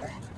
water.